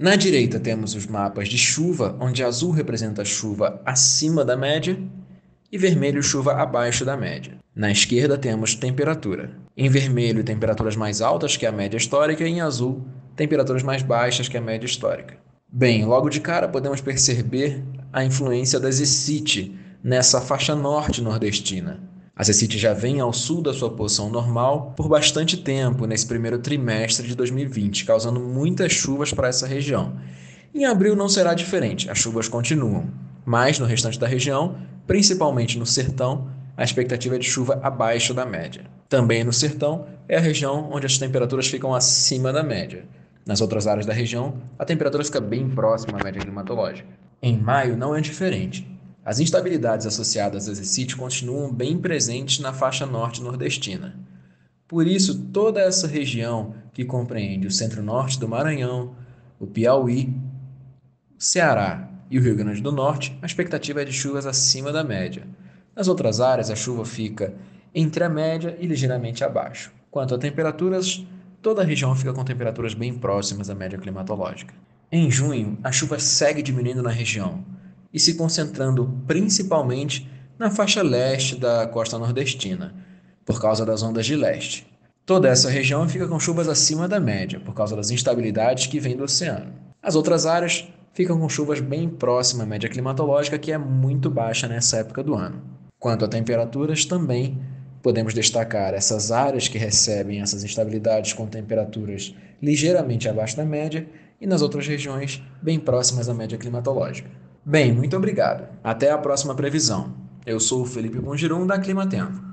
Na direita temos os mapas de chuva, onde azul representa chuva acima da média e vermelho chuva abaixo da média. Na esquerda temos temperatura. Em vermelho, temperaturas mais altas que a média histórica e em azul, temperaturas mais baixas que a média histórica. Bem, logo de cara podemos perceber a influência da Zecite nessa faixa norte nordestina. A Zecite já vem ao sul da sua posição normal por bastante tempo nesse primeiro trimestre de 2020, causando muitas chuvas para essa região. Em abril não será diferente, as chuvas continuam, mas no restante da região principalmente no sertão, a expectativa é de chuva abaixo da média. Também no sertão é a região onde as temperaturas ficam acima da média. Nas outras áreas da região, a temperatura fica bem próxima à média climatológica. Em maio não é diferente. As instabilidades associadas a Zecite continuam bem presentes na faixa norte nordestina. Por isso, toda essa região que compreende o centro-norte do Maranhão, o Piauí, o Ceará e o Rio Grande do Norte, a expectativa é de chuvas acima da média. Nas outras áreas, a chuva fica entre a média e ligeiramente abaixo. Quanto a temperaturas, toda a região fica com temperaturas bem próximas da média climatológica. Em junho, a chuva segue diminuindo na região e se concentrando principalmente na faixa leste da costa nordestina, por causa das ondas de leste. Toda essa região fica com chuvas acima da média, por causa das instabilidades que vêm do oceano. As outras áreas ficam com chuvas bem próximas à média climatológica, que é muito baixa nessa época do ano. Quanto a temperaturas, também podemos destacar essas áreas que recebem essas instabilidades com temperaturas ligeiramente abaixo da média e nas outras regiões bem próximas à média climatológica. Bem, muito obrigado. Até a próxima previsão. Eu sou o Felipe Bongirum da Climatempo.